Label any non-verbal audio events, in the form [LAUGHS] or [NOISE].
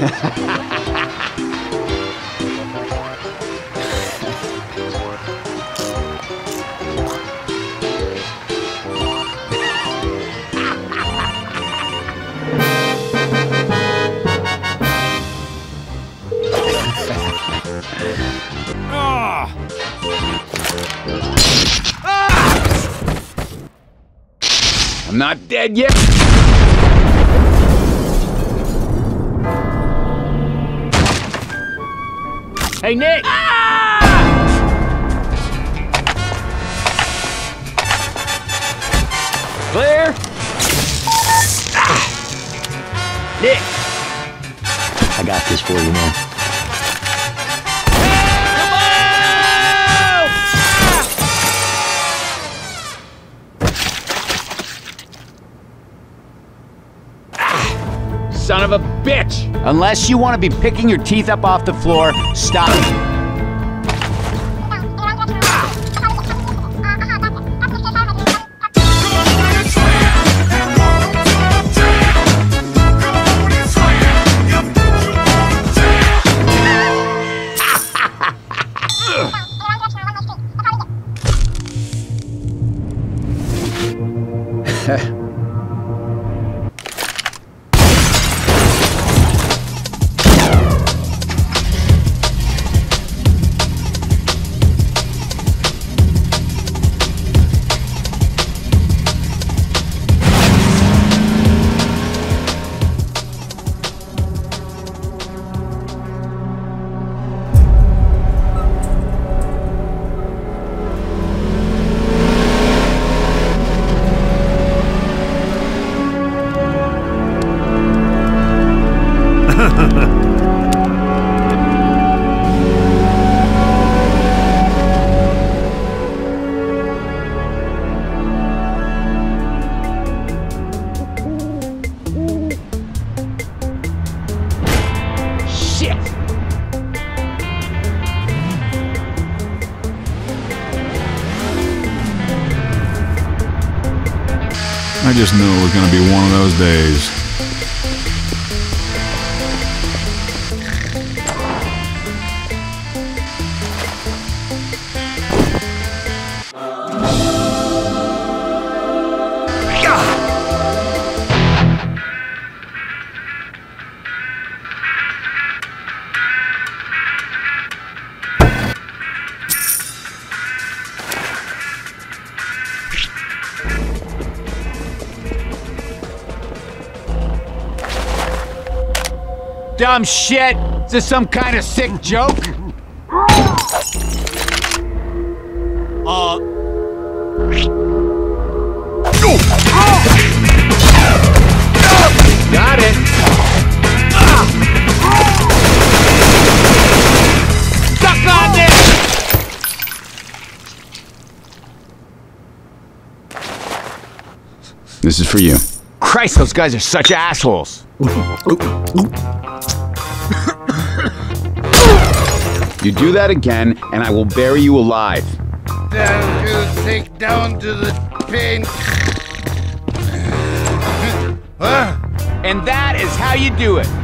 Ha ha ha! I'm not dead yet. Hey, Nick! Ah! Clear. Ah! Nick! I got this for you, man. Son of a bitch! Unless you want to be picking your teeth up off the floor, stop. [LAUGHS] I just knew it was gonna be one of those days. Dumb shit! Is this some kind of sick joke? Uh. Got it! Suck on this! This is for you. Christ, those guys are such assholes. You do that again, and I will bury you alive. Down to take down to the pain. And that is how you do it.